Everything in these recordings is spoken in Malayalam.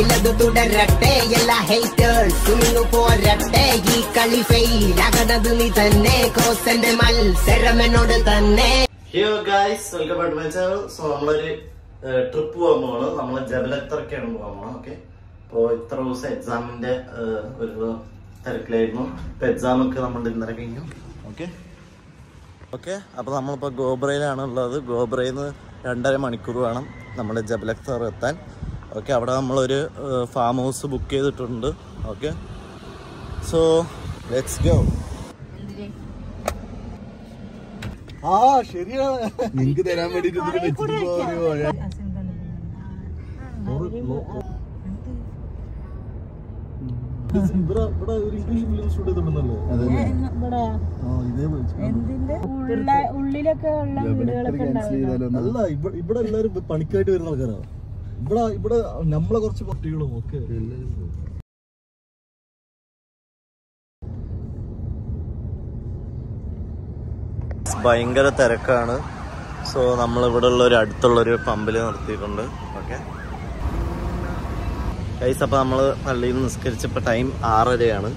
ഇല്ലത് തുടരട്ടെ എല്ലാ ഹേറ്റേഴ്സ് ഇന്നു പോരട്ടെ. ഈ കളി ഫെയിൽ ആകണത് നീ തന്നെ. കോസന്റെ മത്സരമെന്നോട് തന്നെ. ഹിയോ guys welcome back my channel so നമ്മളൊരു ട്രിപ്പ് പോകാൻ പോവാണ്. നമ്മൾ ജബലത്തറക്കാണ് പോകാൻ പോകണം ഓക്കെ അപ്പോൾ ഇത്ര ദിവസം എക്സാമിന്റെ ഒരു തിരക്കിലായിരുന്നു. ഇപ്പൊ എക്സാം ഒക്കെ നമ്മൾ ഇന്നലെ കഴിഞ്ഞു ഓക്കെ ഓക്കെ അപ്പോൾ നമ്മളിപ്പോൾ ഗോബ്രയിലാണ് ഉള്ളത് ഗോബ്രയിൽ നിന്ന് രണ്ടര മണിക്കൂർ വേണം നമ്മുടെ ജബലക്തർ എത്താൻ. ഓക്കെ അവിടെ നമ്മളൊരു ഫാം ഹൗസ് ബുക്ക് ചെയ്തിട്ടുണ്ട്. ഓക്കെ. സോ ലെറ്റ്സ് ഗോ ആ ശരിയാണ്. നിങ്ങക്ക് തരാൻ വേണ്ടിട്ട് ഒരു ഇംഗ്ലീഷ് ഫിലിം അല്ല ഇവിടെ ഇവിടെ എല്ലാരും പണിക്കായിട്ട് വരുന്ന ആൾക്കാരാണ് ഇവിടെ ഇവിടെ നമ്മളെ കുറച്ച് പട്ടികളും ഒക്കെ. ഭയങ്കര തിരക്കാണ്. സോ നമ്മൾ ഇവിടെ ഉള്ള ഒരു അടുത്തുള്ള ഒരു പമ്പിൽ നിർത്തിയിട്ടുണ്ട്. ഓക്കെ കൈസ് അപ്പോൾ നമ്മൾ പള്ളിയിൽ നിന്ന് നിസ്കരിച്ചപ്പോൾ ടൈം ആറരയാണ്.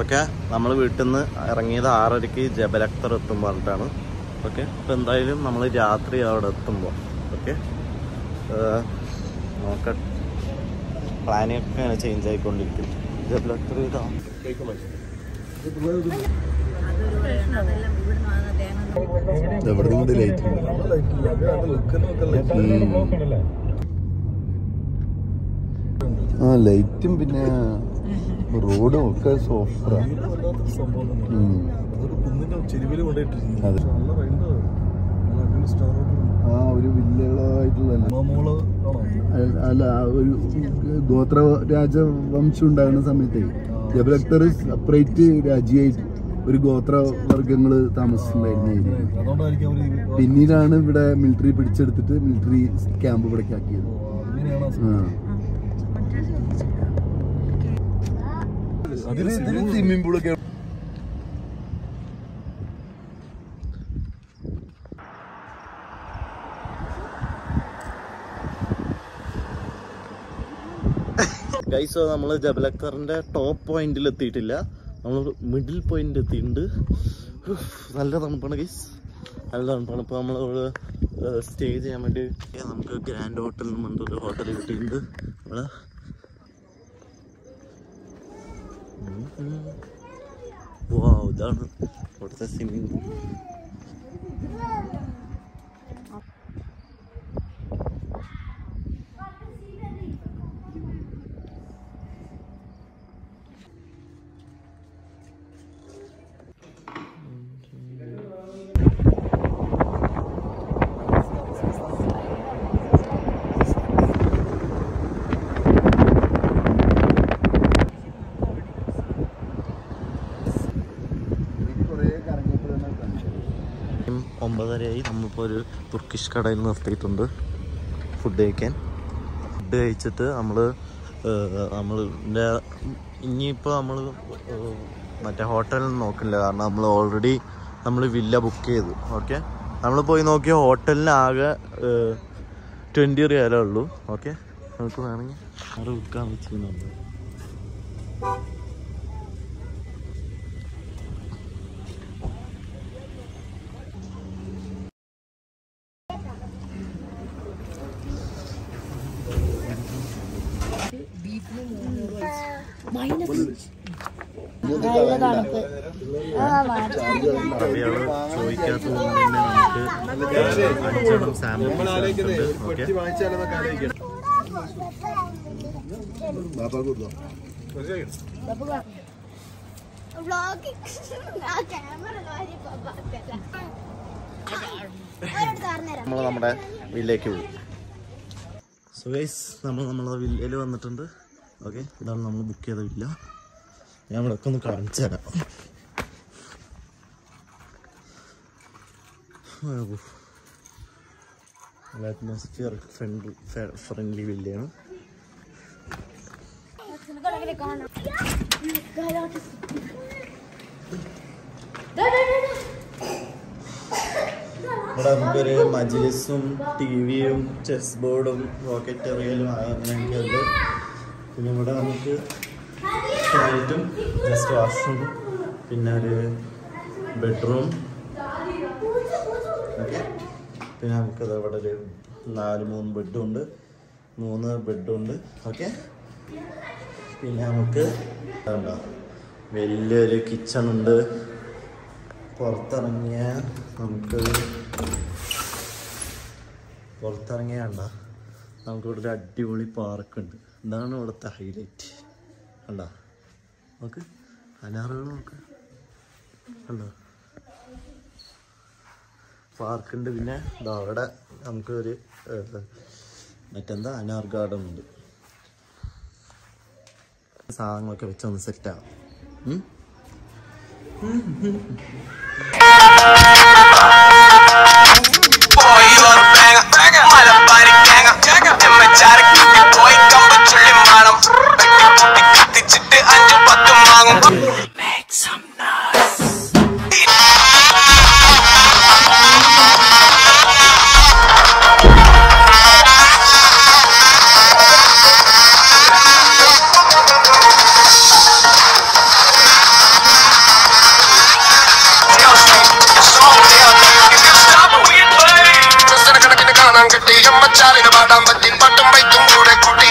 ഓക്കെ നമ്മൾ വീട്ടിൽ നിന്ന് ഇറങ്ങിയത് ആറരയ്ക്ക് ജബലക്തർ എത്തും പറഞ്ഞിട്ടാണ്. ഓക്കെ അപ്പോൾ എന്തായാലും നമ്മൾ രാത്രി അവിടെ എത്തുമ്പോൾ ഓക്കെ നോക്ക പ്ലാനൊക്കെ ഇങ്ങനെ ചേഞ്ച് ആയിക്കൊണ്ടിരിക്കും ജബലക്തർ ഇതാ. എവിടെ കൊണ്ട് ലൈറ്റ് ആ ലൈറ്റും പിന്നെ റോഡും ഒക്കെ സോഫ്റ്റാണ് കുന്നിന്റെ ചെരുവിൽ കൊണ്ടിട്ടിരിക്കുന്നു അതെ. ആ ഒരു വില്ലകളായിട്ടുള്ള അല്ല ഒരു ഗോത്ര രാജവംശം ഉണ്ടാകുന്ന സമയത്തെ ജബലക്തർ സെപ്പറേറ്റ് രാജ്യമായിട്ട് ഒരു ഗോത്ര വർഗങ്ങൾ താമസിച്ചിട്ടുണ്ടായിരുന്നു പിന്നീടാണ് ഇവിടെ മിലിറ്ററി പിടിച്ചെടുത്തിട്ട് മിലിറ്ററി ക്യാമ്പ് ഇവിടേക്ക് ആക്കിയത് ആ. അതിന് സ്വിമ്മിംഗ് പൂളൊക്കെ ഗൈസോ നമ്മൾ ജബലക്കറിന്റെ ടോപ്പ് പോയിന്റിൽ എത്തിയിട്ടില്ല. നമ്മൾ മിഡിൽ പോയിന്റ് എത്തിയിട്ടുണ്ട്. നല്ല തണുപ്പാണ് ഗൈസ് നല്ല തണുപ്പാണ്. ഇപ്പോൾ നമ്മൾ സ്റ്റേ ചെയ്യാൻ വേണ്ടി നമുക്ക് ഗ്രാൻഡ് ഹോട്ടൽ എന്ന് പറഞ്ഞൊരു ഹോട്ടൽ കിട്ടിയിട്ടുണ്ട്. നമ്മൾ വാ ഇതാണ് ഇവിടുത്തെ സ്വിമ്മിങ് ഒമ്പതരയായി. നമ്മളിപ്പോൾ ഒരു തുർക്കിഷ് കടയിൽ നിർത്തിയിട്ടുണ്ട്. ഫുഡ് കഴിക്കാൻ. ഫുഡ് കഴിച്ചിട്ട് നമ്മൾ നമ്മൾ ഇനിയിപ്പോൾ നമ്മൾ മറ്റേ ഹോട്ടലിൽ നോക്കില്ല കാരണം നമ്മൾ ഓൾറെഡി നമ്മൾ വില്ല ബുക്ക് ചെയ്തു. ഓക്കെ നമ്മൾ പോയി നോക്കിയ ഹോട്ടലിന് ആകെ ട്വന്റി റിയാലേ ഉള്ളൂ. ഓക്കെ നമുക്ക് വേണമെങ്കിൽ ആറ് ബുക്കാൻ വെച്ചിരുന്നുണ്ട് ചോദിക്കാത്തത് കൊണ്ട് തന്നെ നമുക്ക് അഞ്ചെണ്ണം സാമ്പിൾ നമ്മൾ നമ്മുടെ വില്ലേക്ക് പോയി. സോ ഗൈസ് നമ്മൾ നമ്മളെ വില്ലയിൽ വന്നിട്ടുണ്ട്. ഓക്കെ ഇതാണ് നമ്മൾ ബുക്ക് ചെയ്ത വില്ല ഞാൻ ഇവിടെ ഒക്കെ ഒന്ന് കാണിച്ചു തരാം. അറ്റ്മോസ്ഫിയർ ഫ്രണ്ട്ലി ഫ്രണ്ട്ലി വില്ലയാണ് ഇവിടെ നമുക്കൊരു മജ്ലിസും ടി വിയും ചെസ് ബോർഡും റോക്കറ്റ് എറിയലും അങ്ങനെയൊക്കെ ഉണ്ട് പിന്നെ ഇവിടെ നമുക്ക് ടോയ്ലറ്റും ജസ്റ്റ് വാഷ്റൂമും പിന്നെ ഒരു ബെഡ്റൂം പിന്നെ നമുക്കത് ഇവിടെ ഒരു നാല് മൂന്ന് ബെഡും ഉണ്ട്. മൂന്ന് ബെഡും ഉണ്ട്. ഓക്കെ പിന്നെ നമുക്ക് വലിയൊരു കിച്ചൺ ഉണ്ട്. പുറത്തിറങ്ങിയ നമുക്ക് പുറത്തിറങ്ങിയ കണ്ട? നമുക്കിവിടെ ഒരു അടിപൊളി പാർക്കുണ്ട് ഇതാണ് ഇവിടുത്തെ ഹൈലൈറ്റ് അല്ല നോക്ക്. അനാറുകൾ നോക്ക. കണ്ടോ? പാർക്കുണ്ട് പിന്നെ ഇതാ അവിടെ നമുക്ക് ഒരു മറ്റെന്താ? അനാർ ഗാർഡൻ ഉണ്ട്. സാധനങ്ങളൊക്കെ വെച്ചൊന്ന് സെറ്റാവും Make some noise. I'm gonna get you, I'm gonna get you, I'm gonna get you,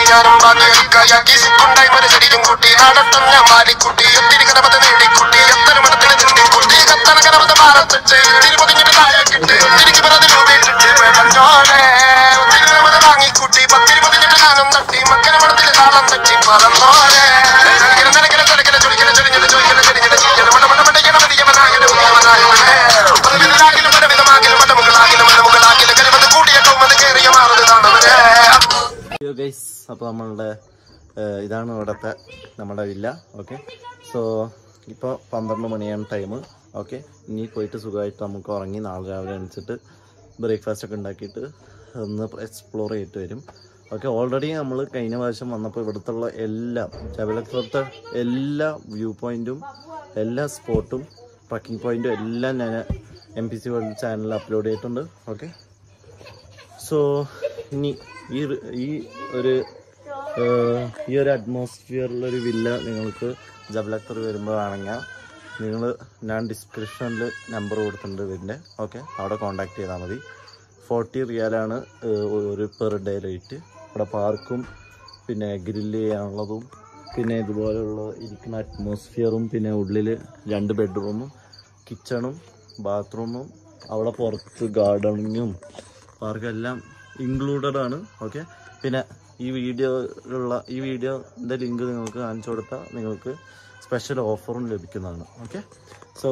കൂടെ കൂട്ടി ഞാനും പാതയാക്കി സിക്കുണ്ടായി മരുചടിയും കൂട്ടി നടത്തുന്ന മാലിക്കുട്ടി ഒത്തിരി കനപത നേടിക്കുട്ടി എത്ര മണത്തിന് തിണ്ടിക്കുട്ടി കത്തന കനപത മാറത്തിട്ട് തിരുപതിഞ്ഞിട്ട് താഴെ കിട്ടി തിരിച്ചു പറഞ്ഞ രൂപയിട്ടിട്ട് വെള്ളഞ്ഞോടെ ഒത്തിരി കനപത വാങ്ങിക്കുട്ടി പത്തിരി പതിഞ്ഞിട്ട് കാലം തട്ടി മക്കന മണത്തിൽ താളം തട്ടി പറന്നോടെ ചൊലിക്കല ചൊലിക്കല ചൊരിഞ്ഞത് ചോദിക്കല ചൊരിഞ്ഞത് ചെയ്യല മട മട മടയ്ക്കണ മതിയവനാകലും യവനായവനെ പലവിധനാകിലും ഗൈസ് അപ്പോൾ നമ്മളുടെ ഇതാണ് ഇവിടുത്തെ നമ്മുടെ വില്ല ഓക്കെ? സോ ഇപ്പോൾ പന്ത്രണ്ട് മണിയാണ് ടൈം ഓക്കെ? ഇനി പോയിട്ട് സുഖമായിട്ട് നമുക്ക് ഉറങ്ങി നാളെ രാവിലെ എണിച്ചിട്ട് ബ്രേക്ക്ഫാസ്റ്റ് ഒക്കെ ഉണ്ടാക്കിയിട്ട് ഒന്ന് എക്സ്പ്ലോർ ചെയ്തിട്ട് വരും. ഓക്കെ ഓൾറെഡി നമ്മൾ കഴിഞ്ഞ പ്രാവശ്യം വന്നപ്പോൾ ഇവിടുത്തുള്ള എല്ലാ ജബലപ്പുറത്തെ എല്ലാ വ്യൂ പോയിന്റും എല്ലാ സ്പോട്ടും ട്രക്കിംഗ് പോയിന്റും എല്ലാം ഞാൻ എം പി സി വേൾഡ് ചാനലിൽ അപ്ലോഡ് ചെയ്തിട്ടുണ്ട് ഓക്കെ? സോ ഇനി ഈ ഈ ഒരു ഈ ഒരു അറ്റ്മോസ്ഫിയറിലൊരു വില്ല നിങ്ങൾക്ക് ജബലക്തർ വരുമ്പോൾ ആണെങ്കിൽ നിങ്ങൾ ഞാൻ ഡിസ്ക്രിപ്ഷനിൽ നമ്പർ കൊടുത്തിട്ടുണ്ട് ഇതിന്റെ ഓക്കെ അവിടെ കോൺടാക്ട് ചെയ്താൽ മതി. ഫോർട്ടി റിയാലാണ് ഒരു പെർ ഡേ റേറ്റ് ഇവിടെ പാർക്കും പിന്നെ ഗ്രില്ല് ചെയ്യാനുള്ളതും പിന്നെ ഇതുപോലെയുള്ള ഇരിക്കുന്ന അറ്റ്മോസ്ഫിയറും പിന്നെ ഉള്ളിൽ രണ്ട് ബെഡ്റൂമും കിച്ചണും ബാത്റൂമും അവിടെ പുറത്ത് ഗാർഡനിങ്ങും പാർക്കെല്ലാം ഇൻക്ലൂഡഡ് ആണ്. ഓക്കെ പിന്നെ ഈ വീഡിയോയിലുള്ള ഈ വീഡിയോന്റെ ലിങ്ക് നിങ്ങൾക്ക് കാണിച്ചു കൊടുത്താൽ നിങ്ങൾക്ക് സ്പെഷ്യൽ ഓഫറും ലഭിക്കുന്നതാണ്. ഓക്കെ സോ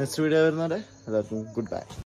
നെക്സ്റ്റ് വീഡിയോ വരുന്നവരെ എല്ലാവർക്കും ഗുഡ് ബൈ